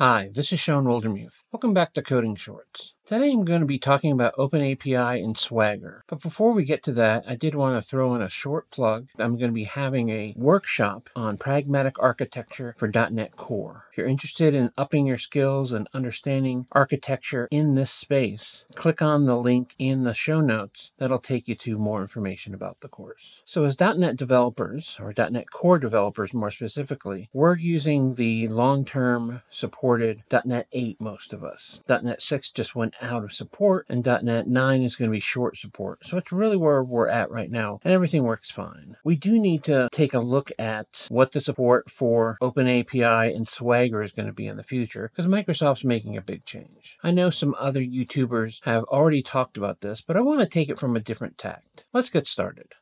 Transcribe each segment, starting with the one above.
Hi, this is Shawn Wildermuth. Welcome back to Coding Shorts. Today I'm going to be talking about OpenAPI and Swagger. But before we get to that, I did want to throw in a short plug. I'm going to be having a workshop on pragmatic architecture for .NET Core. If you're interested in upping your skills and understanding architecture in this space, click on the link in the show notes. That'll take you to more information about the course. So as .NET developers, or .NET Core developers more specifically, we're using the long-term supported .NET 8, most of us. .NET 6 just went out of support, and .NET 9 is going to be short support. So it's really where we're at right now, and everything works fine. We do need to take a look at what the support for OpenAPI and Swagger is going to be in the future, because Microsoft's making a big change. I know some other YouTubers have already talked about this, but I want to take it from a different tact. Let's get started.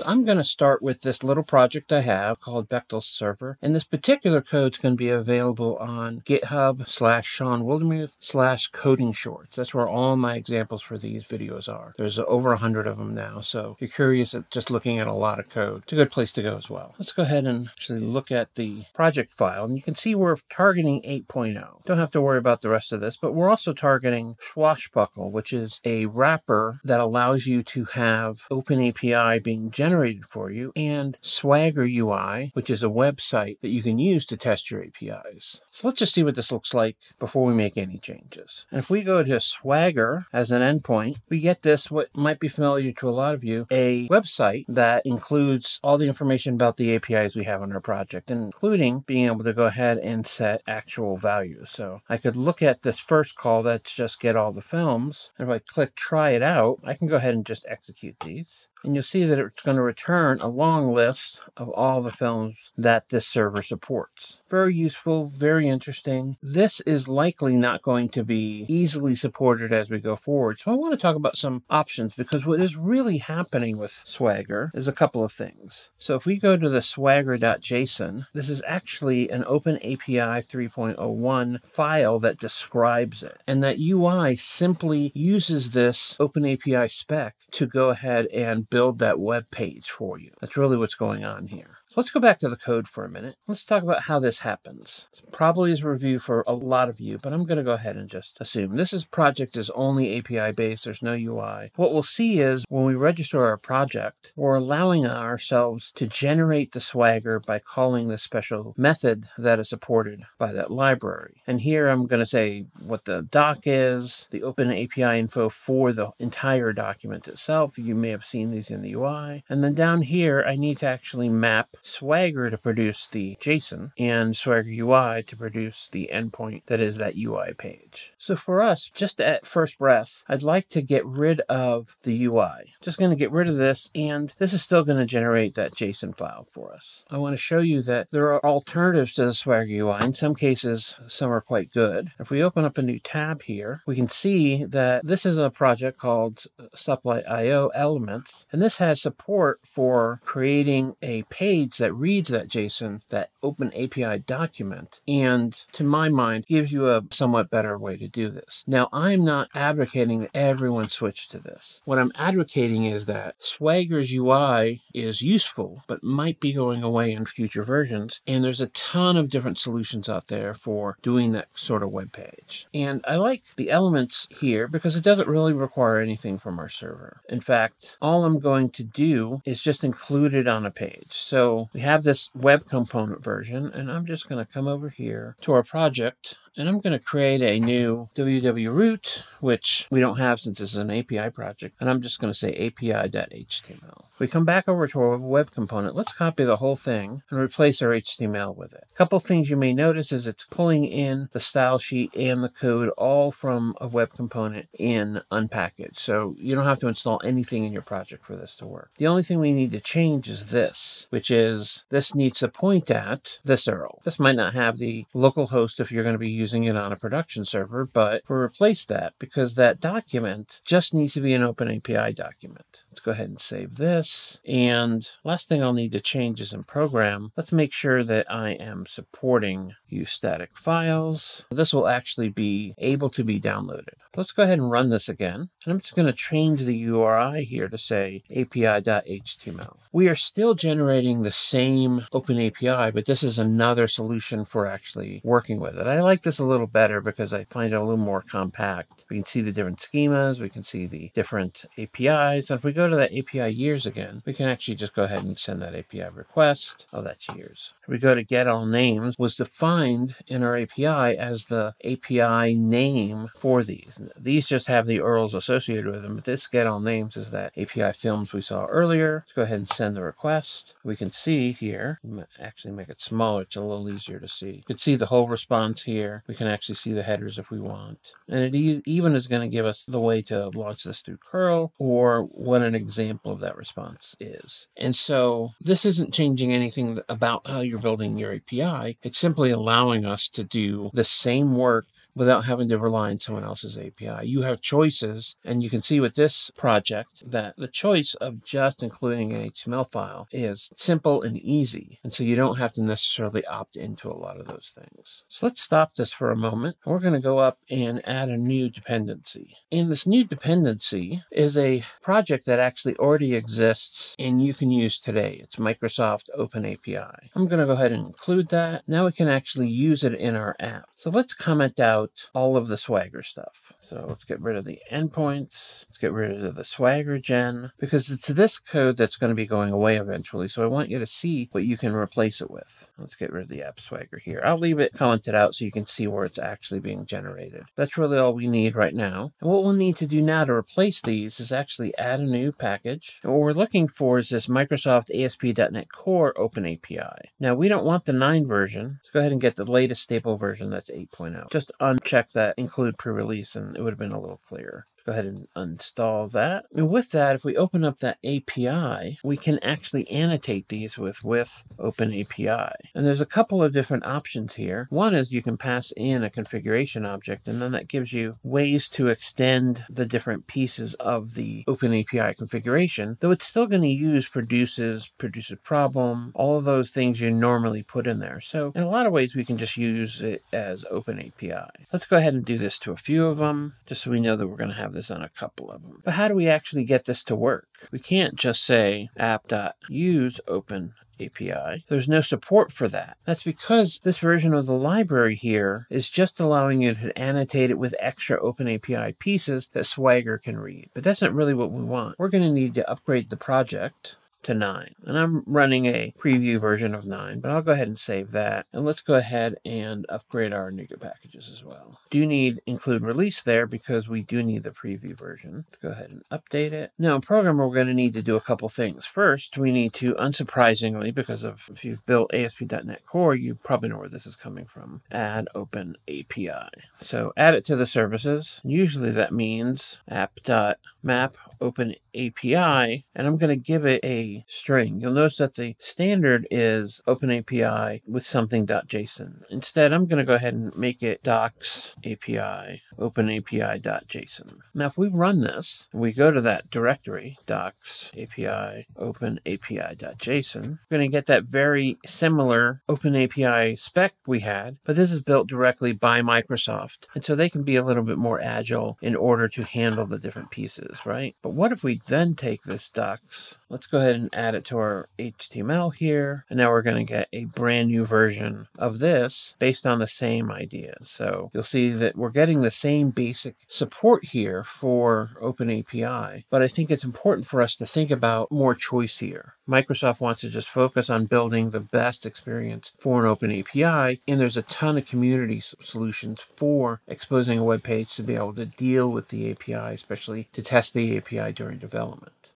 So I'm going to start with this little project I have called Bechtel Server. And this particular code is going to be available on GitHub slash Shawn Wildermuth slash coding shorts. That's where all my examples for these videos are. There's over a hundred of them now. So if you're curious at just looking at a lot of code, it's a good place to go as well. Let's go ahead and actually look at the project file. And you can see we're targeting 8.0. Don't have to worry about the rest of this, but we're also targeting Swashbuckle, which is a wrapper that allows you to have OpenAPI being generated generated for you, and Swagger UI, which is a website that you can use to test your APIs. So let's just see what this looks like before we make any changes. And if we go to Swagger as an endpoint, we get this, what might be familiar to a lot of you, a website that includes all the information about the APIs we have on our project, including being able to go ahead and set actual values. So I could look at this first call, that's just get all the films. And if I click try it out, I can go ahead and just execute these. And you'll see that it's going to return a long list of all the films that this server supports. Very useful, very interesting. This is likely not going to be easily supported as we go forward. So I want to talk about some options because what is really happening with Swagger is a couple of things. So if we go to the swagger.json, this is actually an OpenAPI 3.01 file that describes it. And that UI simply uses this OpenAPI spec to go ahead and build that web page for you. That's really what's going on here. So let's go back to the code for a minute. Let's talk about how this happens. This probably is a review for a lot of you, but I'm going to go ahead and just assume this is project is only API based. There's no UI. What we'll see is when we register our project, we're allowing ourselves to generate the Swagger by calling the special method that is supported by that library. And here I'm going to say what the doc is, the open API info for the entire document itself. You may have seen these in the UI. And then down here, I need to actually map Swagger to produce the JSON and Swagger UI to produce the endpoint that is that UI page. So for us, just at first breath, I'd like to get rid of the UI. Just going to get rid of this, and this is still going to generate that JSON file for us. I want to show you that there are alternatives to the Swagger UI. In some cases, some are quite good. If we open up a new tab here, we can see that this is a project called uh, Stoplight.io Elements, and this has support for creating a page that reads that JSON, that open API document, and to my mind, gives you a somewhat better way to do this. Now, I'm not advocating that everyone switch to this. What I'm advocating is that Swagger's UI is useful, but might be going away in future versions. And there's a ton of different solutions out there for doing that sort of web page. And I like the elements here because it doesn't really require anything from our server. In fact, all I'm going to do is just include it on a page. So we have this web component version, and I'm just going to come over here to our project and I'm going to create a new www root, which we don't have since this is an API project. And I'm just going to say api.html. We come back over to our web component. Let's copy the whole thing and replace our HTML with it. A couple things you may notice is it's pulling in the style sheet and the code all from a web component in unpackaged. So you don't have to install anything in your project for this to work. The only thing we need to change is this, which is this needs to point at this URL. This might not have the localhost if you're going to be using it on a production server, but we'll replace that because that document just needs to be an open API document. Let's go ahead and save this. And last thing I'll need to change is in program. Let's make sure that I am supporting use static files. This will actually be able to be downloaded. Let's go ahead and run this again. And I'm just going to change the URI here to say api.html. We are still generating the same open API, but this is another solution for actually working with it. I like this a little better because I find it a little more compact. We can see the different schemas, we can see the different APIs. And if we go to that API years again, we can actually just go ahead and send that API request. Oh, that's years. If we go to get all names was defined in our API as the API name for these. These just have the URLs associated with them, but this get all names is that API films we saw earlier. Let's go ahead and send the request. We can see here, actually make it smaller, it's a little easier to see. You can see the whole response here. We can actually see the headers if we want. And it even is going to give us the way to launch this through curl or what an example of that response is. And so this isn't changing anything about how you're building your API. It's simply allowing us to do the same work without having to rely on someone else's API. You have choices, and you can see with this project that the choice of just including an HTML file is simple and easy. And so you don't have to necessarily opt into a lot of those things. So let's stop this for a moment. We're going to go up and add a new dependency. And this new dependency is a project that actually already exists and you can use today. It's Microsoft Open API. I'm going to go ahead and include that. Now we can actually use it in our app. So let's comment out out all of the Swagger stuff. So let's get rid of the endpoints. Let's get rid of the Swagger gen because it's this code that's going to be going away eventually. So I want you to see what you can replace it with. Let's get rid of the app Swagger here. I'll leave it commented out so you can see where it's actually being generated. That's really all we need right now. And what we'll need to do now to replace these is actually add a new package. And what we're looking for is this Microsoft ASP.NET Core Open API. Now we don't want the 9 version. Let's go ahead and get the latest stable version that's 8.0. Just uncheck that include pre-release and it would have been a little clearer. Go ahead and uninstall that. And with that, if we open up that API, we can actually annotate these with with Open API. And there's a couple of different options here. One is you can pass in a configuration object, and then that gives you ways to extend the different pieces of the Open API configuration, though it's still going to use produces, produces problem, all of those things you normally put in there. So in a lot of ways, we can just use it as Open API. Let's go ahead and do this to a few of them, just so we know that we're going to have this on a couple of them. But how do we actually get this to work? We can't just say app.use open API. There's no support for that. That's because this version of the library here is just allowing you to annotate it with extra OpenAPI pieces that Swagger can read. But that's not really what we want. We're going to need to upgrade the project to 9. And I'm running a preview version of 9, but I'll go ahead and save that. And let's go ahead and upgrade our NuGet packages as well. Do need include release there because we do need the preview version. Let's go ahead and update it. Now in Programmer, we're going to need to do a couple things. First, we need to, unsurprisingly, because of if you've built ASP.NET Core, you probably know where this is coming from, add open API. So add it to the services. Usually that means app.map open API, and I'm going to give it a string. You'll notice that the standard is OpenAPI with something.json. Instead, I'm going to go ahead and make it docs API, open API.json. Now, if we run this, we go to that directory, docs API, open API.json, we're going to get that very similar OpenAPI spec we had, but this is built directly by Microsoft. And so they can be a little bit more agile in order to handle the different pieces, right? But what if we then take this docs, let's go ahead and add it to our HTML here. And now we're going to get a brand new version of this based on the same idea. So you'll see that we're getting the same basic support here for OpenAPI, but I think it's important for us to think about more choice here. Microsoft wants to just focus on building the best experience for an open API, and there's a ton of community solutions for exposing a web page to be able to deal with the API, especially to test the API during development.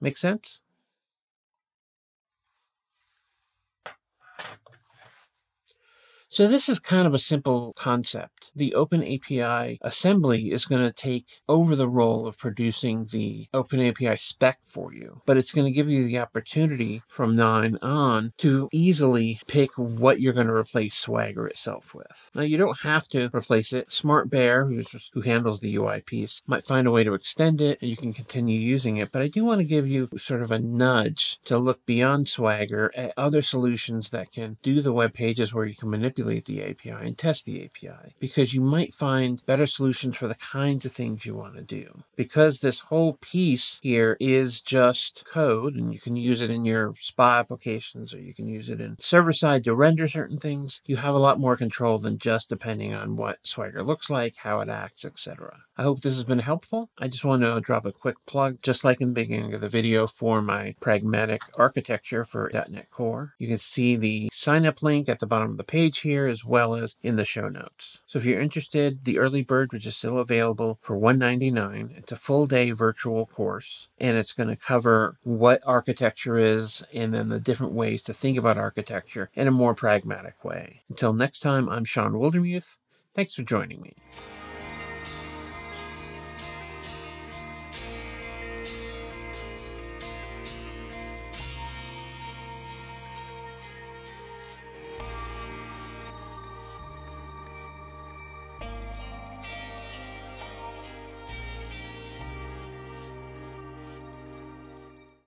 Make sense? So this is kind of a simple concept. The Open API assembly is going to take over the role of producing the Open API spec for you, but it's going to give you the opportunity from 9 on to easily pick what you're going to replace Swagger itself with. Now you don't have to replace it. SmartBear, who handles the UI piece, might find a way to extend it and you can continue using it, but I do want to give you sort of a nudge to look beyond Swagger at other solutions that can do the web pages where you can manipulate manipulate the API and test the API because you might find better solutions for the kinds of things you want to do. Because this whole piece here is just code and you can use it in your SPA applications or you can use it in server side to render certain things, you have a lot more control than just depending on what Swagger looks like, how it acts, etc. I hope this has been helpful. I just want to drop a quick plug, just like in the beginning of the video, for my pragmatic architecture for .NET Core. You can see the sign up link at the bottom of the page here, as well as in the show notes. So if you're interested, the early bird, which is still available for 199, it's a full day virtual course, and it's going to cover what architecture is and then the different ways to think about architecture in a more pragmatic way. Until next time, I'm Shawn Wildermuth. Thanks for joining me.